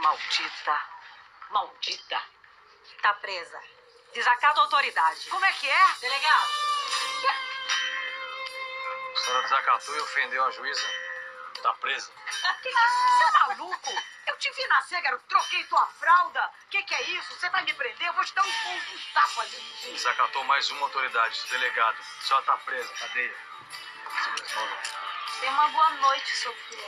Maldita. Maldita. Tá presa. Desacato a autoridade. Como é que é? Delegado. A senhora desacatou e ofendeu a juíza. Tá presa. Você é maluco? Eu te vi nascer, garoto. troquei tua fralda. Que que é isso? Você vai me prender? Eu vou te dar um pouco um tapa ali. Desacatou mais uma autoridade, seu delegado. A senhora tá presa. Cadeia. Tenha uma boa noite, Sofia.